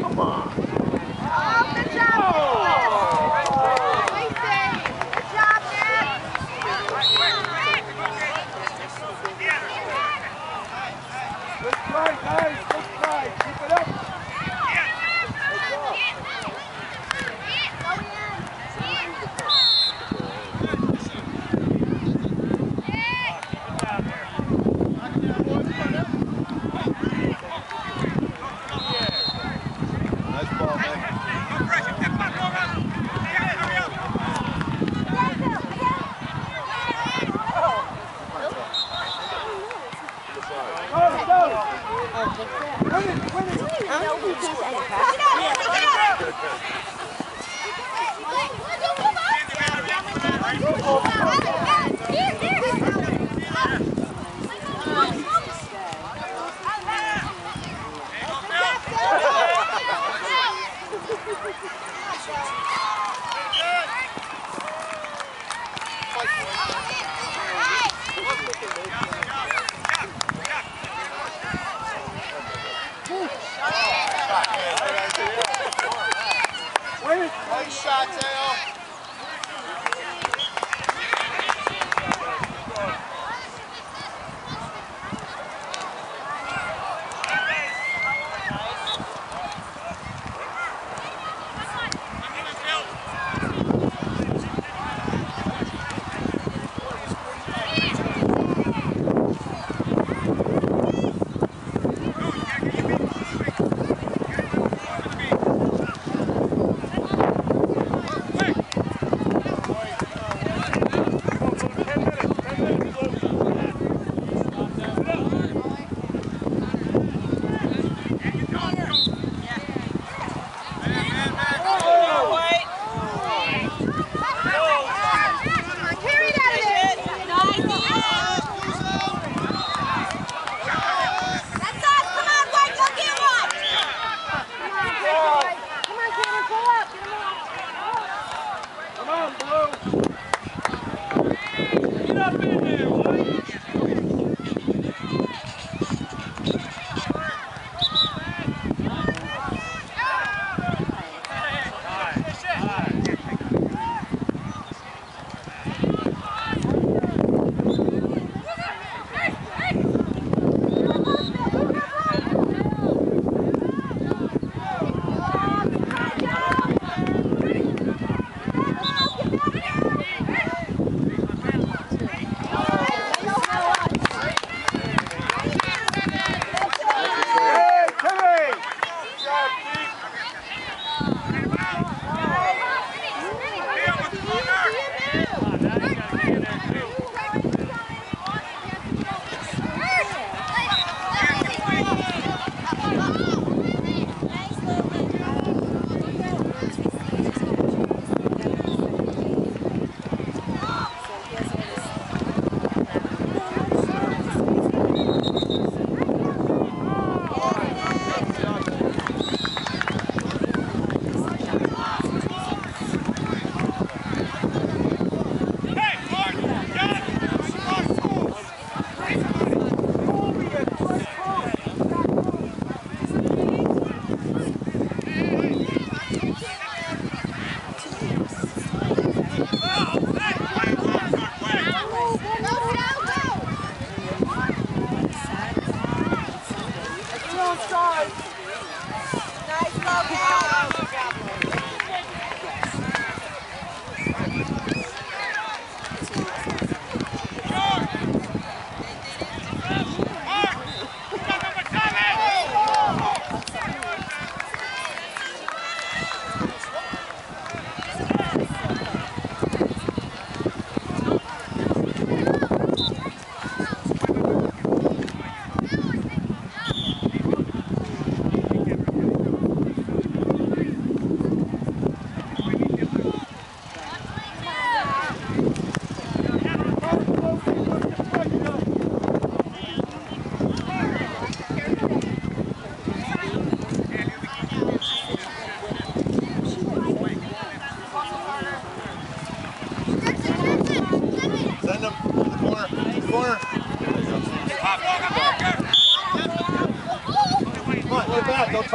Come on! Oh, good job. Lacey. Yeah. Nice shot, Teo.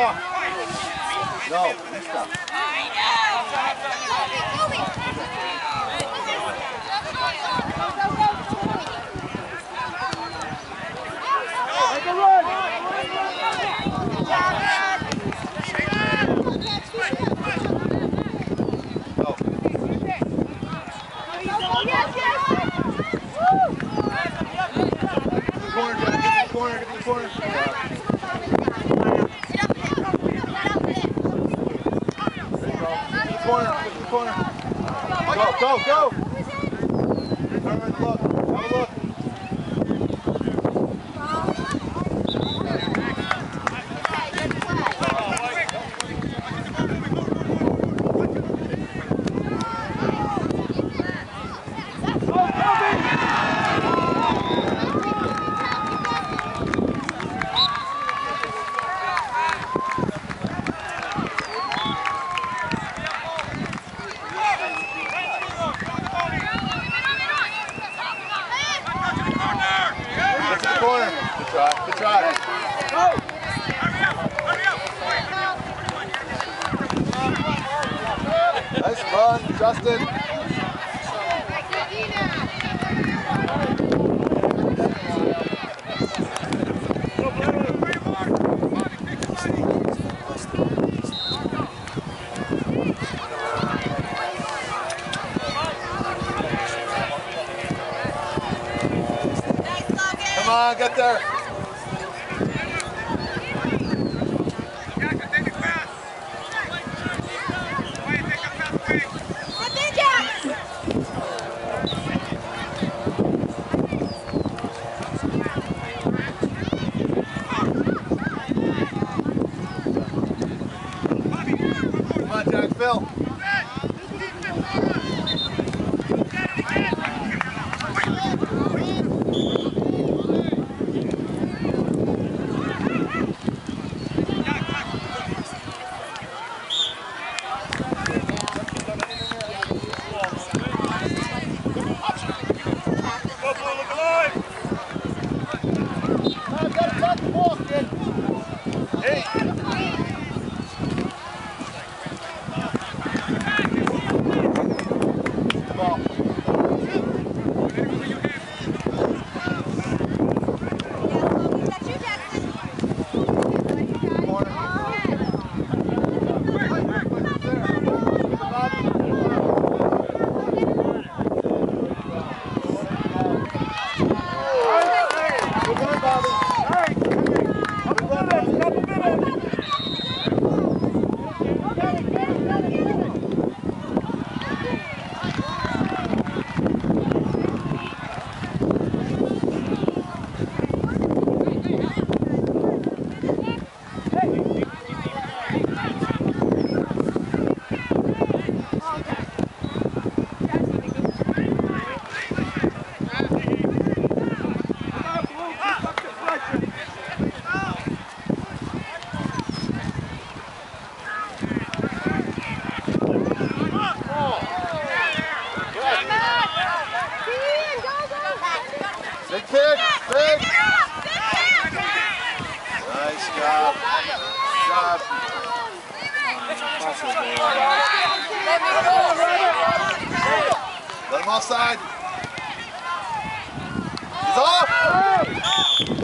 파. try. Good try. Go. Nice run, Justin. Come on, get there. alive! Let him offside. He's off.